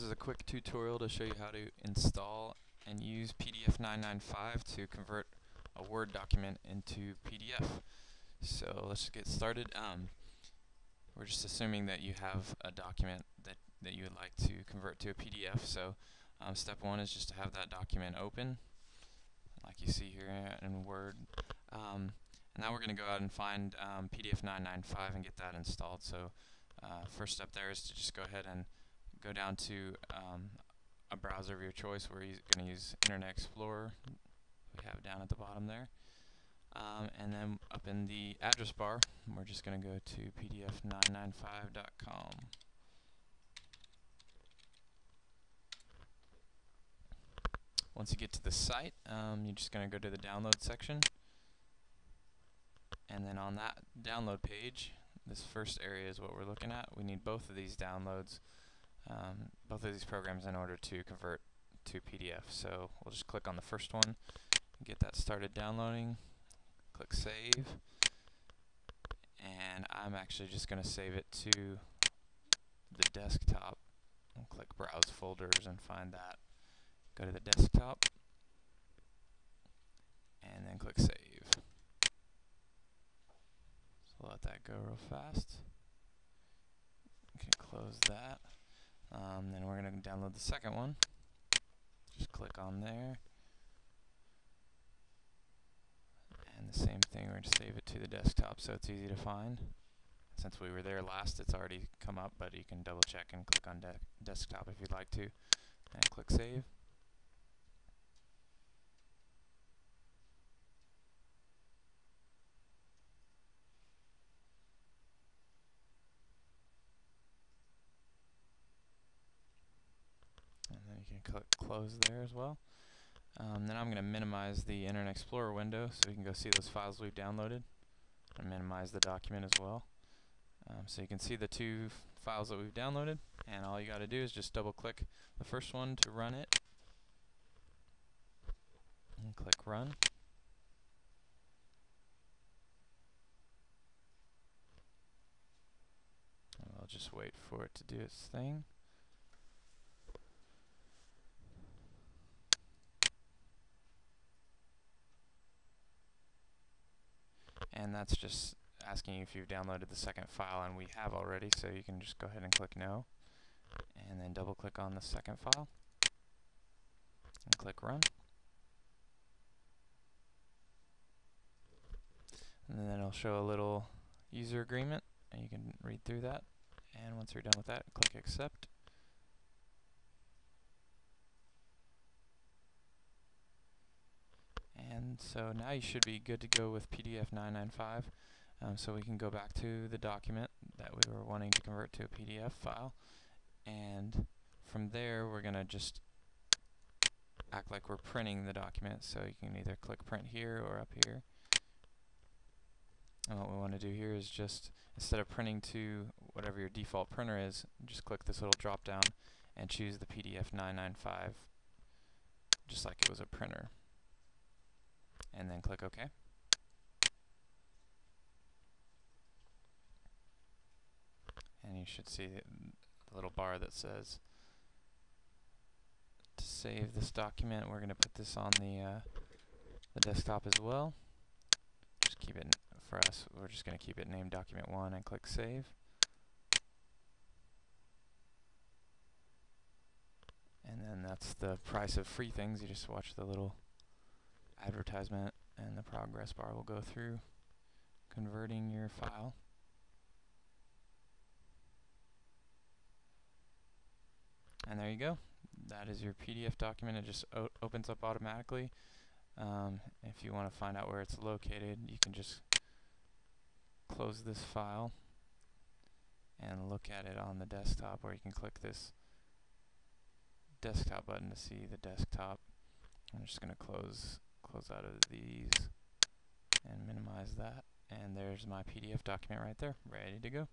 this is a quick tutorial to show you how to install and use PDF 995 to convert a Word document into PDF. So let's get started. Um, we're just assuming that you have a document that, that you would like to convert to a PDF. So um, step one is just to have that document open, like you see here in Word. Um, and now we're going to go out and find um, PDF 995 and get that installed. So uh, first step there is to just go ahead and go down to um, a browser of your choice. We're going to use Internet Explorer. We have it down at the bottom there. Um, and then up in the address bar, we're just going to go to pdf995.com. Once you get to the site, um, you're just going to go to the download section. And then on that download page, this first area is what we're looking at. We need both of these downloads um, both of these programs in order to convert to PDF. So we'll just click on the first one, get that started downloading, click Save, and I'm actually just going to save it to the desktop. I'll click Browse Folders and find that. Go to the desktop, and then click Save. So let that go real fast. You can close that. Um, then we're going to download the second one. Just click on there. And the same thing, we're going to save it to the desktop so it's easy to find. Since we were there last, it's already come up, but you can double check and click on de desktop if you'd like to. And click save. you can click close there as well. Um, then I'm going to minimize the Internet Explorer window so we can go see those files we've downloaded and minimize the document as well. Um, so you can see the two files that we've downloaded and all you got to do is just double click the first one to run it and click run. I'll just wait for it to do its thing. And that's just asking you if you've downloaded the second file and we have already so you can just go ahead and click no and then double click on the second file and click run. And then it'll show a little user agreement and you can read through that and once you're done with that click accept And so now you should be good to go with PDF 995. Um, so we can go back to the document that we were wanting to convert to a PDF file. And from there, we're going to just act like we're printing the document. So you can either click print here or up here. And what we want to do here is just, instead of printing to whatever your default printer is, just click this little drop down and choose the PDF 995 just like it was a printer and then click OK. And you should see the little bar that says to save this document, we're going to put this on the, uh, the desktop as well. Just keep it, for us, we're just going to keep it named document 1 and click save. And then that's the price of free things. You just watch the little advertisement and the progress bar will go through converting your file. And there you go. That is your PDF document. It just opens up automatically. Um, if you want to find out where it's located, you can just close this file and look at it on the desktop, or you can click this desktop button to see the desktop. I'm just going to close close out of these and minimize that. And there's my PDF document right there, ready to go.